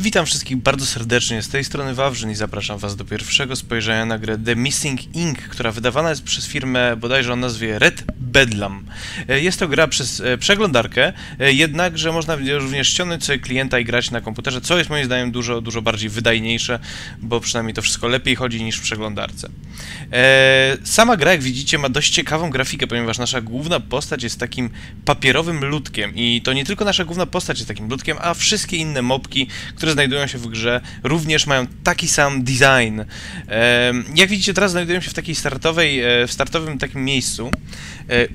Witam wszystkich bardzo serdecznie, z tej strony Wawrzyn i zapraszam Was do pierwszego spojrzenia na grę The Missing Ink, która wydawana jest przez firmę bodajże o nazwie Red Bedlam. E, Jest to gra przez e, przeglądarkę, e, jednakże można również ściągnąć sobie klienta i grać na komputerze, co jest moim zdaniem dużo, dużo bardziej wydajniejsze, bo przynajmniej to wszystko lepiej chodzi niż w przeglądarce. Sama gra, jak widzicie, ma dość ciekawą grafikę, ponieważ nasza główna postać jest takim papierowym ludkiem i to nie tylko nasza główna postać jest takim ludkiem, a wszystkie inne mopki, które znajdują się w grze, również mają taki sam design. Jak widzicie, teraz znajdujemy się w takiej startowej, e, w startowym takim miejscu, e,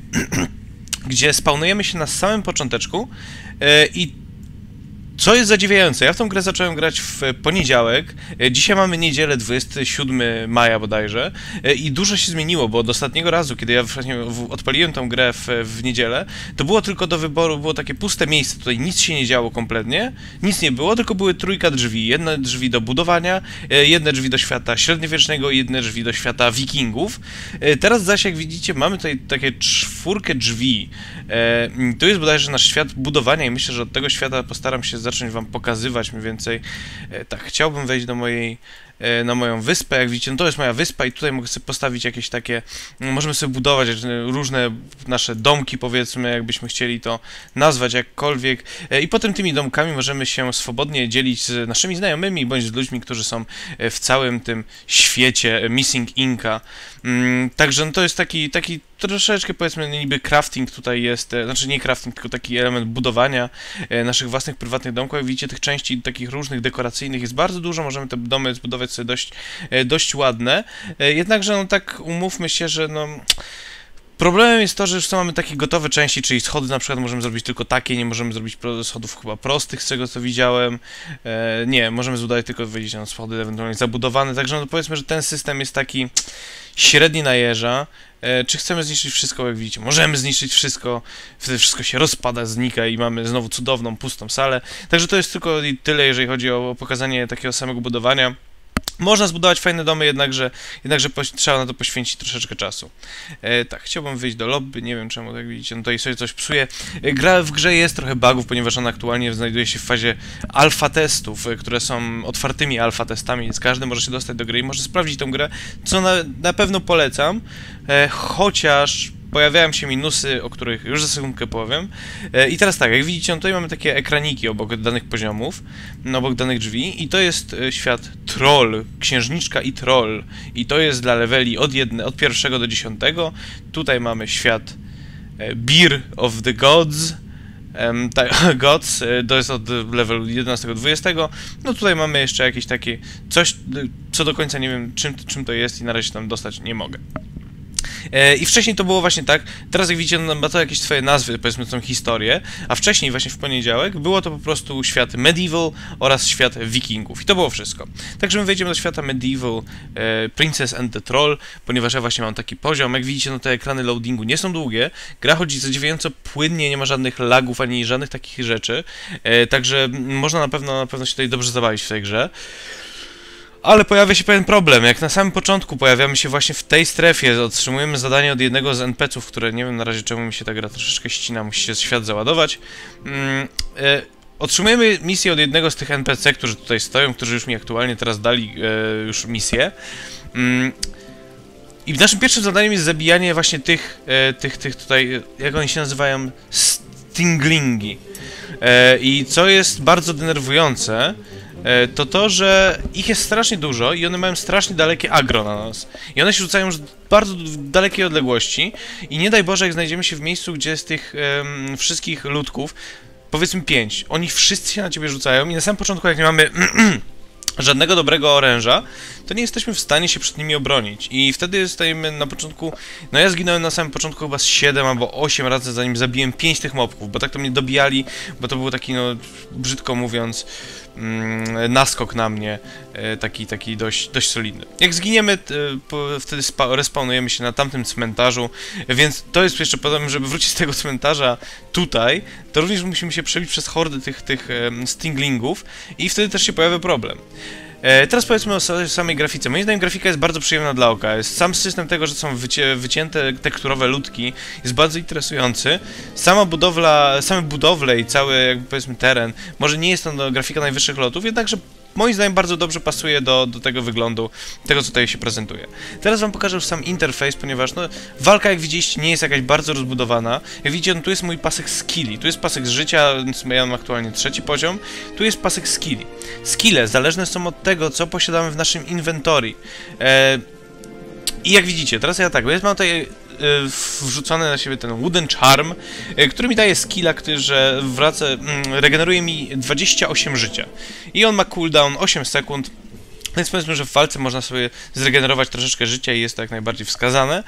gdzie spawnujemy się na samym począteczku e, i co jest zadziwiające, ja w tą grę zacząłem grać w poniedziałek, e, dzisiaj mamy niedzielę 27 maja bodajże e, i dużo się zmieniło, bo od ostatniego razu, kiedy ja właśnie odpaliłem tą grę w, w niedzielę, to było tylko do wyboru, było takie puste miejsce, tutaj nic się nie działo kompletnie, nic nie było, tylko były trójka drzwi, jedne drzwi do budowania, e, jedne drzwi do świata średniowiecznego i jedne drzwi do świata wikingów. Teraz zaś, jak widzicie, mamy tutaj takie czwórkę drzwi. To jest bodajże nasz świat budowania i myślę, że od tego świata postaram się zacząć wam pokazywać mniej więcej. E, Tak, chciałbym wejść do mojej, na moją wyspę, jak widzicie, no to jest moja wyspa i tutaj mogę sobie postawić jakieś takie, m, możemy sobie budować e, różne nasze domki, powiedzmy, jakbyśmy chcieli to nazwać jakkolwiek E, i potem tymi domkami możemy się swobodnie dzielić z naszymi znajomymi, bądź z ludźmi, którzy są e, w całym tym świecie e, Missing Inka. Mm, Także no to jest taki, taki troszeczkę powiedzmy niby crafting tutaj jest, e, znaczy nie crafting, tylko taki element budowania e, naszych własnych prywatnych domków. Jak widzicie, tych części takich różnych dekoracyjnych jest bardzo dużo, możemy te domy zbudować dość, e, dość ładne. E, Jednakże no tak umówmy się, że no... Problemem jest to, że już są mamy takie gotowe części, czyli schody na przykład możemy zrobić tylko takie, nie możemy zrobić schodów chyba prostych, z tego co widziałem. E, nie, możemy zbudować tylko widzieć, no, schody ewentualnie zabudowane, także no powiedzmy, że ten system jest taki średni na jeża. E, czy chcemy zniszczyć wszystko, jak widzicie? Możemy zniszczyć wszystko, wtedy wszystko się rozpada, znika i mamy znowu cudowną, pustą salę. Także to jest tylko tyle, jeżeli chodzi o pokazanie takiego samego budowania. Można zbudować fajne domy, jednakże, jednakże trzeba na to poświęcić troszeczkę czasu. E, tak, chciałbym wyjść do lobby, nie wiem czemu, jak widzicie, no tutaj sobie coś psuje. E, gra w grze jest trochę bugów, ponieważ ona aktualnie znajduje się w fazie alfa testów, e, które są otwartymi alfa testami, więc każdy może się dostać do gry i może sprawdzić tą grę, co na, na pewno polecam, e, chociaż pojawiają się minusy, o których już za sekundkę powiem. E, I teraz tak, jak widzicie, no tutaj mamy takie ekraniki obok danych poziomów, no, obok danych drzwi i to jest e, świat troll, księżniczka i troll i to jest dla leveli od, jedne, od pierwszego do dziesiątego. Tutaj mamy świat e, Beer of the Gods, tak, Gods, e, to jest od levelu 11-20. No tutaj mamy jeszcze jakieś takie coś, y, co do końca nie wiem czym, czym to jest i na razie tam dostać nie mogę. E, I wcześniej to było właśnie tak, teraz jak widzicie, no, ma to jakieś swoje nazwy, powiedzmy tą historię, a wcześniej właśnie w poniedziałek było to po prostu świat medieval oraz świat wikingów i to było wszystko. Także my wejdziemy do świata medieval e, Princess and the Troll, ponieważ ja właśnie mam taki poziom, jak widzicie, no te ekrany loadingu nie są długie, gra chodzi zadziwiająco płynnie, nie ma żadnych lagów ani żadnych takich rzeczy, e, także można na pewno, na pewno się tutaj dobrze zabawić w tej grze. Ale pojawia się pewien problem. Jak na samym początku pojawiamy się właśnie w tej strefie, otrzymujemy zadanie od jednego z NPC-ów, które nie wiem na razie czemu mi się ta gra troszeczkę ścina, musi się świat załadować. Mm, e, otrzymujemy misję od jednego z tych NPC, którzy tutaj stoją, którzy już mi aktualnie teraz dali e, już misję. Mm, I naszym pierwszym zadaniem jest zabijanie właśnie tych, e, tych, tych tutaj, jak oni się nazywają? Stinglingi. E, I co jest bardzo denerwujące, to to, że ich jest strasznie dużo i one mają strasznie dalekie agro na nas. I one się rzucają z bardzo dalekiej odległości i nie daj Boże, jak znajdziemy się w miejscu, gdzie jest tych em, wszystkich ludków, powiedzmy pięć, oni wszyscy się na ciebie rzucają i na samym początku, jak nie mamy żadnego dobrego oręża, to nie jesteśmy w stanie się przed nimi obronić. I wtedy stajemy na początku. No ja zginąłem na samym początku chyba z 7 albo 8 razy, zanim zabiłem 5 tych mobków, bo tak to mnie dobijali, bo to był taki, no brzydko mówiąc, mm, naskok na mnie, e, taki, taki dość, dość solidny. Jak zginiemy, po, wtedy spa- respawnujemy się na tamtym cmentarzu, więc to jest jeszcze problem, żeby wrócić z tego cmentarza tutaj, to również musimy się przebić przez hordy tych, tych stinglingów i wtedy też się pojawia problem. E, teraz powiedzmy o sa- samej grafice. Moim zdaniem grafika jest bardzo przyjemna dla oka. Jest sam system tego, że są wycie, wycięte tekturowe ludki jest bardzo interesujący. Sama budowla, same budowle i cały jakby powiedzmy teren, może nie jest to grafika najwyższych lotów, jednakże moim zdaniem bardzo dobrze pasuje do, do tego wyglądu, tego co tutaj się prezentuje. Teraz wam pokażę sam interfejs, ponieważ no, walka jak widzieliście nie jest jakaś bardzo rozbudowana. Jak widzicie, no, tu jest mój pasek skilli, tu jest pasek z życia, więc ja mam aktualnie trzeci poziom, tu jest pasek skilli. Skille zależne są od tego, co posiadamy w naszym inventory. E, I jak widzicie, teraz ja tak, bo ja mam tutaj wrzucony na siebie ten Wooden Charm, e, który mi daje skilla, który że wraca, mm, regeneruje mi 28 życia. I on ma cooldown 8 sekund, więc powiedzmy, że w walce można sobie zregenerować troszeczkę życia i jest to jak najbardziej wskazane.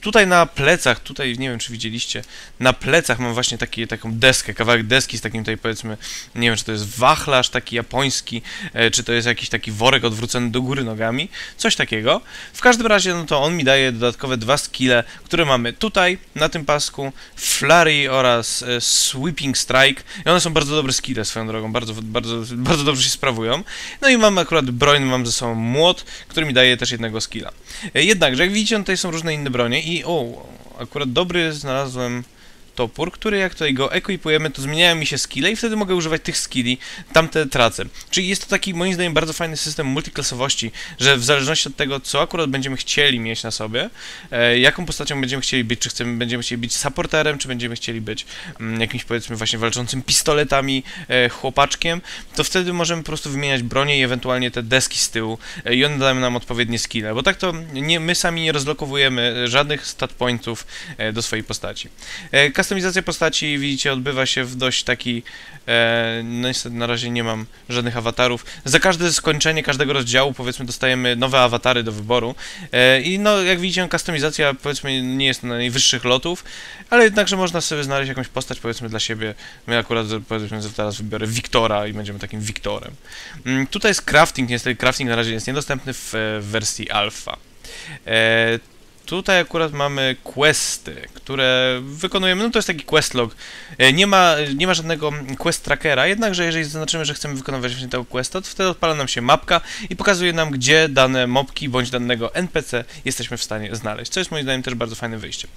Tutaj na plecach, tutaj nie wiem czy widzieliście, na plecach mam właśnie taki, taką deskę, kawałek deski z takim tutaj powiedzmy, nie wiem czy to jest wachlarz taki japoński, e, czy to jest jakiś taki worek odwrócony do góry nogami, coś takiego. W każdym razie no to on mi daje dodatkowe dwa skille, które mamy tutaj, na tym pasku, Flurry oraz e, Sweeping Strike i one są bardzo dobre skille swoją drogą, bardzo, bardzo, bardzo dobrze się sprawują. No i mam akurat broń, mam ze sobą młot, który mi daje też jednego skilla. Jednakże, jak widzicie, tutaj są różne inne bronie i o, akurat dobry znalazłem topór, który jak tutaj go equipujemy, to zmieniają mi się skille i wtedy mogę używać tych skilli, tamte tracę. Czyli jest to taki, moim zdaniem, bardzo fajny system multiklasowości, że w zależności od tego, co akurat będziemy chcieli mieć na sobie, e, jaką postacią będziemy chcieli być, czy chcemy, będziemy chcieli być supporterem, czy będziemy chcieli być mm, jakimś, powiedzmy, właśnie walczącym pistoletami, e, chłopaczkiem, to wtedy możemy po prostu wymieniać bronię i ewentualnie te deski z tyłu e, i one dają nam odpowiednie skille, bo tak to nie, my sami nie rozlokowujemy żadnych stat pointów e, do swojej postaci. E, Kustomizacja postaci, widzicie, odbywa się w dość taki... E, no niestety na razie nie mam żadnych awatarów. Za każde skończenie każdego rozdziału, powiedzmy, dostajemy nowe awatary do wyboru. E, I no, jak widzicie, kustomizacja, powiedzmy, nie jest na najwyższych lotów, ale jednakże można sobie znaleźć jakąś postać, powiedzmy, dla siebie. My akurat, powiedzmy, teraz wybiorę Wiktora i będziemy takim Wiktorem. Mm, tutaj jest crafting, niestety crafting na razie jest niedostępny w, w wersji alfa. E, Tutaj akurat mamy questy, które wykonujemy, no to jest taki quest log. E, Nie ma, nie ma żadnego quest trackera, jednakże jeżeli zaznaczymy, że chcemy wykonywać właśnie tego questa, to wtedy odpala nam się mapka i pokazuje nam, gdzie dane mopki bądź danego NPC jesteśmy w stanie znaleźć, co jest moim zdaniem też bardzo fajnym wyjściem.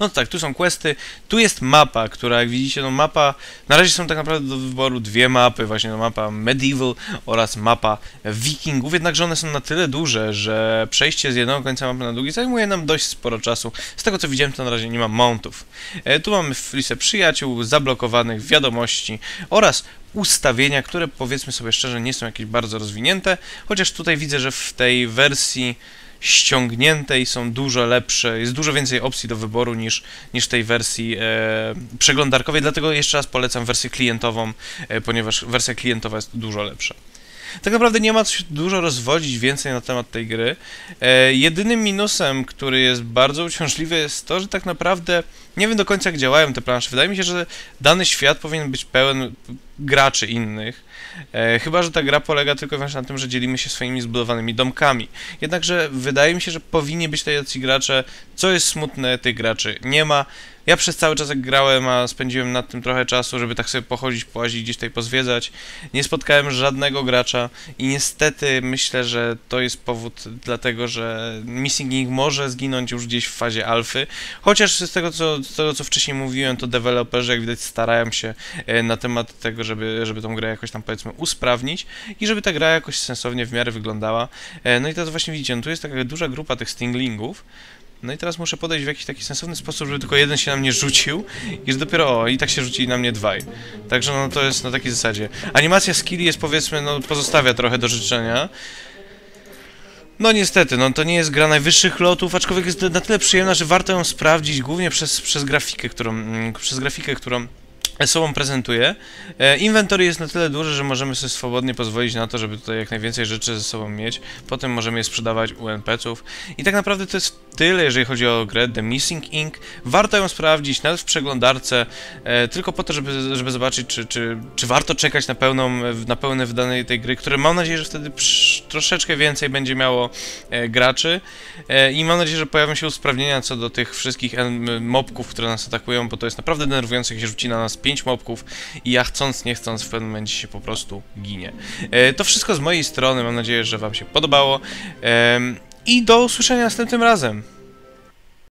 No tak, tu są questy, tu jest mapa, która jak widzicie, no mapa, na razie są tak naprawdę do wyboru dwie mapy, właśnie no mapa Medieval oraz mapa Wikingów, jednakże one są na tyle duże, że przejście z jednego końca mapy na drugi zajmuje nam dość sporo czasu. Z tego co widziałem, to na razie nie ma mountów. E, tu mamy listę przyjaciół, zablokowanych, wiadomości oraz ustawienia, które powiedzmy sobie szczerze nie są jakieś bardzo rozwinięte, chociaż tutaj widzę, że w tej wersji ściągniętej są dużo lepsze, jest dużo więcej opcji do wyboru niż, niż tej wersji e, przeglądarkowej, dlatego jeszcze raz polecam wersję klientową, e, ponieważ wersja klientowa jest dużo lepsza. Tak naprawdę nie ma co dużo rozwodzić więcej na temat tej gry. E, jedynym minusem, który jest bardzo uciążliwy, jest to, że tak naprawdę nie wiem do końca jak działają te plansze. Wydaje mi się, że dany świat powinien być pełen graczy innych. E, chyba, że ta gra polega tylko i wyłącznie na tym, że dzielimy się swoimi zbudowanymi domkami. Jednakże wydaje mi się, że powinni być tacy gracze, co jest smutne, tych graczy nie ma. Ja przez cały czas jak grałem, a spędziłem nad tym trochę czasu, żeby tak sobie pochodzić, połazić, gdzieś tutaj pozwiedzać. Nie spotkałem żadnego gracza i niestety myślę, że to jest powód dlatego, że Missing Link może zginąć już gdzieś w fazie alfy. Chociaż z tego, co, z tego, co wcześniej mówiłem, to deweloperzy, jak widać, starają się e, na temat tego, żeby, żeby tą grę jakoś tam, powiedzmy, usprawnić i żeby ta gra jakoś sensownie w miarę wyglądała. E, No i teraz właśnie widzicie, no tu jest taka duża grupa tych stinglingów, no i teraz muszę podejść w jakiś taki sensowny sposób, żeby tylko jeden się na mnie rzucił i że dopiero o, i tak się rzucili na mnie dwaj. Także no to jest na takiej zasadzie. Animacja skilli jest powiedzmy, no pozostawia trochę do życzenia. No niestety, no to nie jest gra najwyższych lotów, aczkolwiek jest na tyle przyjemna, że warto ją sprawdzić, głównie przez, przez grafikę, którą, mm, przez grafikę, którą sobą prezentuje. E, Inwentory jest na tyle duży, że możemy sobie swobodnie pozwolić na to, żeby tutaj jak najwięcej rzeczy ze sobą mieć. Potem możemy je sprzedawać u NPC-ów. I tak naprawdę to jest tyle, jeżeli chodzi o grę The Missing Ink. Warto ją sprawdzić, nawet w przeglądarce, e, tylko po to, żeby, żeby zobaczyć, czy, czy, czy warto czekać na, pełną, na pełne wydanie tej gry, które mam nadzieję, że wtedy troszeczkę więcej będzie miało e, graczy. I mam nadzieję, że pojawią się usprawnienia co do tych wszystkich mobków, które nas atakują, bo to jest naprawdę denerwujące, jak się rzuci na nas pięć mobków i ja chcąc, nie chcąc w pewnym momencie się po prostu ginie. E, to wszystko z mojej strony, mam nadzieję, że wam się podobało em, i do usłyszenia następnym razem.